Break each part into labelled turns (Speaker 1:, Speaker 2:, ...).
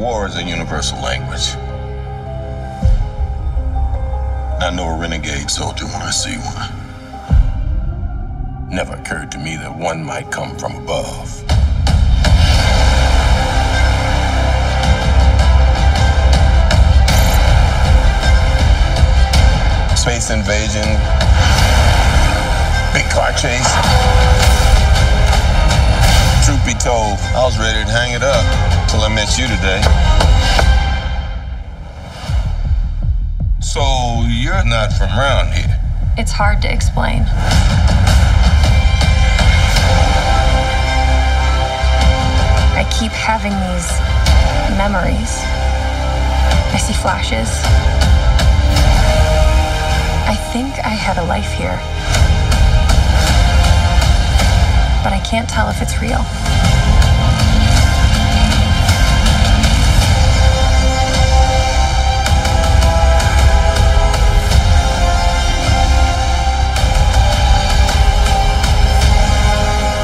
Speaker 1: War is a universal language. I know a renegade soldier when I see one. Never occurred to me that one might come from above. Space invasion, big car chase. Truth I was ready to hang it up till I met you today. So you're not from around here.
Speaker 2: It's hard to explain. I keep having these memories. I see flashes. I think I had a life here. But I can't tell if it's real.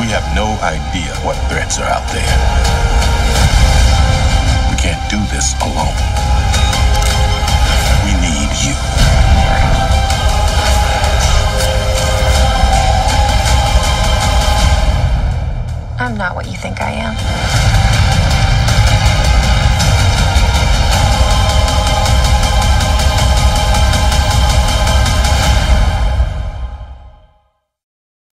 Speaker 1: We have no idea what threats are out there.
Speaker 2: I'm not what you think I am.